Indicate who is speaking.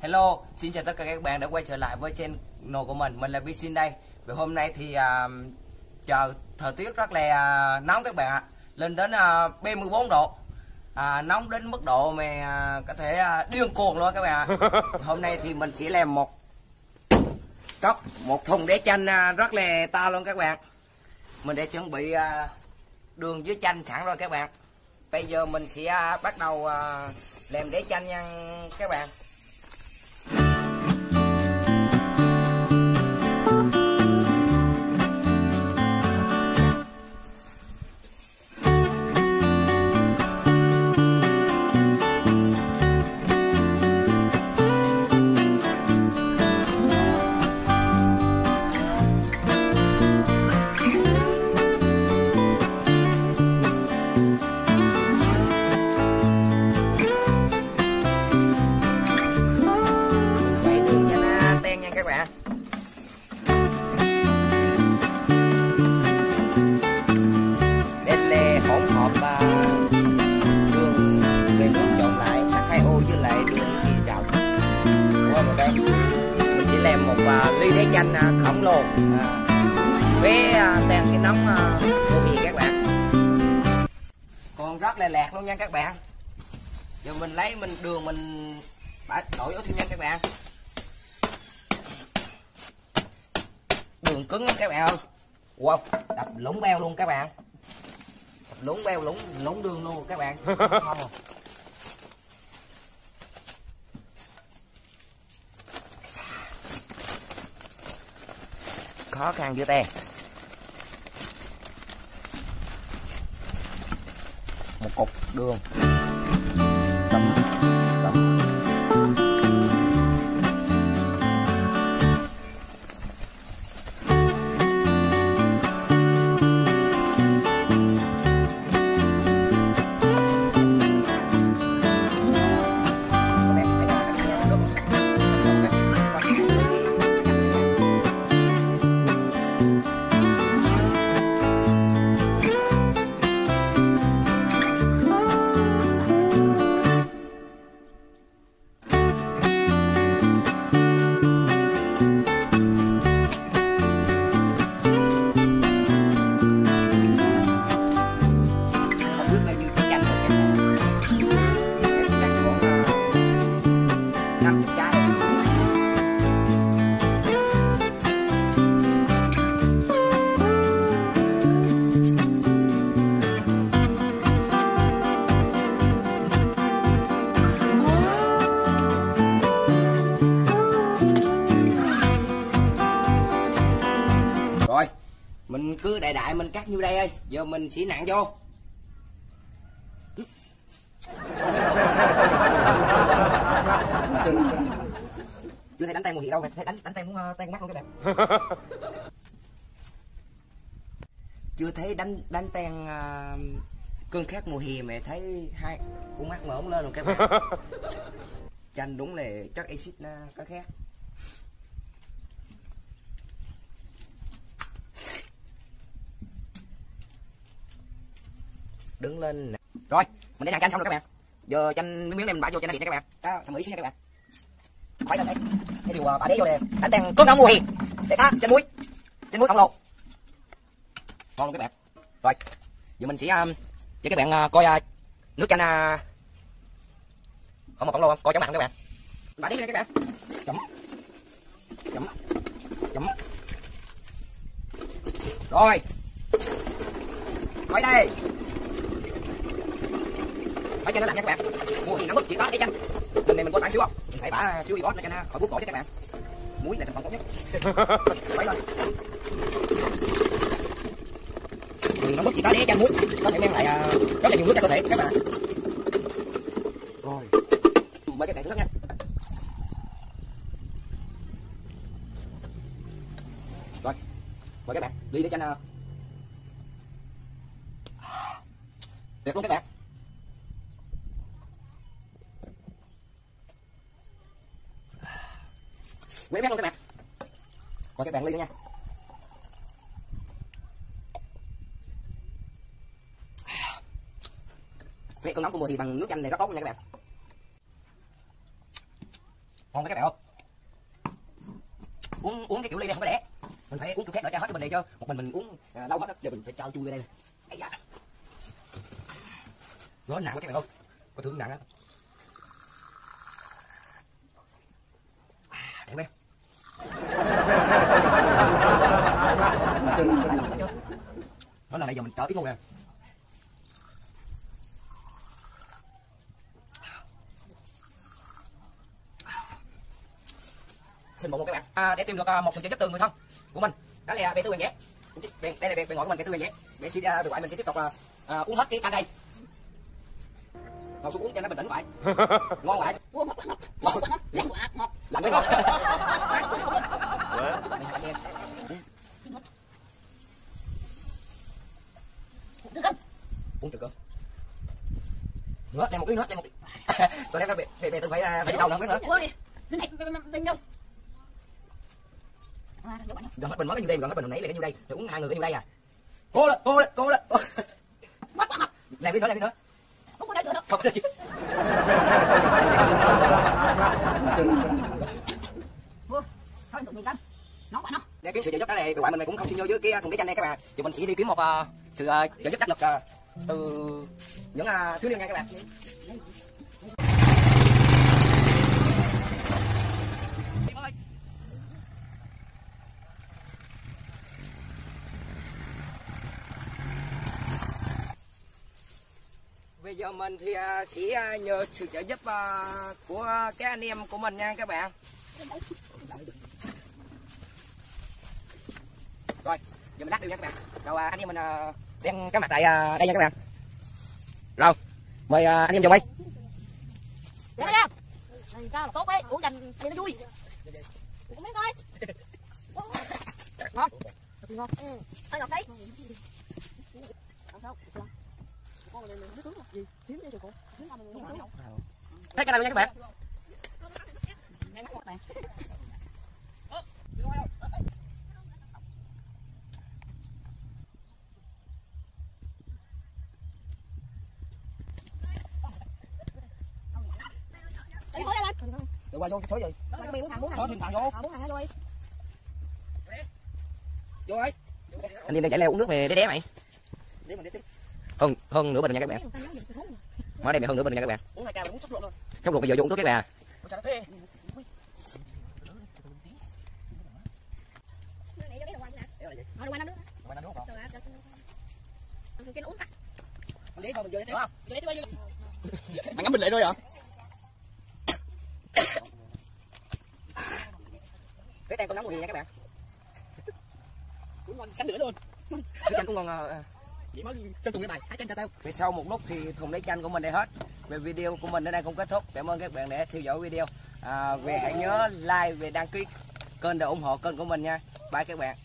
Speaker 1: Hello, xin chào tất cả các bạn đã quay trở lại với channel của mình. Mình là Bisin đây. Và hôm nay thì à, trời thời tiết rất là à, nóng các bạn ạ. Lên đến à, 34 độ. À, nóng đến mức độ mà à, có thể à, điên cuồng luôn các bạn ạ. Hôm nay thì mình sẽ làm một cốc, một thùng đế chanh à, rất là to luôn các bạn. Mình đã chuẩn bị à, đường với chanh sẵn rồi các bạn. Bây giờ mình sẽ à, bắt đầu à, làm đế chanh nha các bạn. Bạn đây là hỗn hợp à, đường cây nước trộn lại H2O với lại đường chi trào. Qua một đây mình chỉ làm một à, ly đế chanh à, khổng lồ à, với à, cái nóng à, của gì các bạn. Còn rất là lạc luôn nha các bạn. Giờ mình lấy mình đường mình đổi ớt thêm nha các bạn. Đường cứng lắm các bạn ơi. Wow, đập lũng beo luôn các bạn. Đập lũng beo lũng lũng đường luôn các bạn. Không à. khó khăn giữa tay một cục đường. Tầm tầm. Như đây ơi? Giờ mình sẽ nặng vô. Chưa thấy đánh tay mùi gì đâu thấy đánh đánh tay muốn tay muốn mắt luôn các bạn? Chưa thấy đánh đánh tan uh, cơn khát mùa hè mà thấy hai con mắt mở lên rồi các bạn. Chanh đúng là chất axit nó có khác đứng lên nè. rồi mình để nặn chanh xong rồi các bạn. Giờ chanh miếng miếng này mình bỏ vô cho nó điện nha các bạn. Đó thầm ý xíu nha các bạn. Khỏi lên đây cái điều à, bà đế vô nè đánh tan cơm nóng mùa hè. Để cá chanh muối chanh muối khổng lồ ngon luôn các bạn. Rồi giờ mình sẽ um, cho các bạn uh, coi uh, nước chanh uh, không mà khổng lồ không coi chóng mặn các bạn. Bà đế nha các bạn. Chấm. Chấm. Chấm. Rồi. Coi đây phải cho nó lạnh nha các bạn mùa thì nó mất chỉ có để chanh. Lần này mình có tải xíu không mình phải bả xíu iốt để cho nó khỏi bút cổ cho các bạn. Muối là thành phần tốt nhất. Phải lên Đường nó mất chỉ có để chanh muối. Có thể mang lại à, rất là nhiều nước cho cơ thể các bạn. Rồi. Mời các bạn thưởng thức nha rồi mời các bạn đi để chanh à. đẹp luôn các bạn quế mép luôn các bạn. Còn các bạn ly nữa nha. Vậy cơn nóng của mùa thì bằng nước chanh này rất tốt luôn nha các bạn. Ngon các bạn không? Uống uống cái kiểu ly này không có đẻ. mình phải uống kiểu khác để cho hết cho mình này chứ một mình mình uống à, lâu hết đó giờ mình phải trao chui vô đây Ây da. nó nặng quá các bạn không? Có thương nặng á. À, đẹp em nó là nãy giờ mình trở ít luôn nè. Xin một các bạn. À, để tìm được à, một sự trợ giúp từ người thân của mình. Đó là bé tư quyền nhé. Đây là bé bé gọi của mình bé tư quyền nhé. Bé xin gọi mình sẽ tiếp tục à, à, uống hết cái can đây. Ngồi xuống uống cho nó bình tĩnh vậy ngon vậy ngon. Lạnh mới ngon uống được không nữa thêm một tí nữa thêm một tôi đem bé bé bé tôi phải phải đi đâu nữa không biết nữa gần hết bình mới bao nhiêu đây gần hết bình hồi nãy là cái nhiêu đây? Rồi uống hai người cái nhiêu đây à? Cố lên cố lên cố lên. Làm đi nữa làm đi nữa không có được để kiếm sự trợ giúp đó là đội mình cũng không xin vô với cái cùng cái tranh này các bạn thì mình chỉ đi kiếm một uh, sự uh, trợ giúp đắc lực uh, từ những uh, thiếu niên nha các bạn. Bây giờ mình thì uh, sẽ à, nhờ sự trợ giúp uh, của các anh em của mình nha các bạn. Rồi giờ mình lắc đi nha các bạn. Rồi uh, anh em mình uh, đang cái mặt tại uh, đây nha các bạn rồi mời uh, anh em dùng đi
Speaker 2: Dạ ra. Này cao là tốt ấy, uống dành thì nó vui. Uống miếng coi. Ngon. Thật ngon. Ừ. Đi
Speaker 1: thấy cái nào nha các bạn
Speaker 2: Nhanh ngọt bạn. Đi thôi anh.
Speaker 1: được qua vô cái thối gì
Speaker 2: Rồi bì bốn thằng bốn thằng.
Speaker 1: Thêm thằng vô.
Speaker 2: Bốn thằng vô đi.
Speaker 1: vô ấy. Anh đi đang chạy leo uống nước về đé đé mày. Hơn hơn nửa bình nha các bạn. Mở đây mày hơn nửa bình nha các bạn.
Speaker 2: Uống hai ca uống sắp luôn.
Speaker 1: xong rồi bây giờ vô uống thuốc
Speaker 2: cái uống.
Speaker 1: lấy không mình vô
Speaker 2: Vô đây vô vô.
Speaker 1: mày ngắm bình lại thôi hả đang con nóng gì nha các bạn?
Speaker 3: Cũng ngon xanh nữa luôn.
Speaker 1: Cái chanh cũng ngon ờ,
Speaker 3: chỉ mới trong tùng cái bài hai chân cho tao.
Speaker 1: Thì sau một lúc thì thùng lấy chanh của mình đây hết. Về video của mình đến đây cũng kết thúc. Cảm ơn các bạn đã theo dõi video. À, về hãy nhớ like về đăng ký kênh để ủng hộ kênh của mình nha. Bye các bạn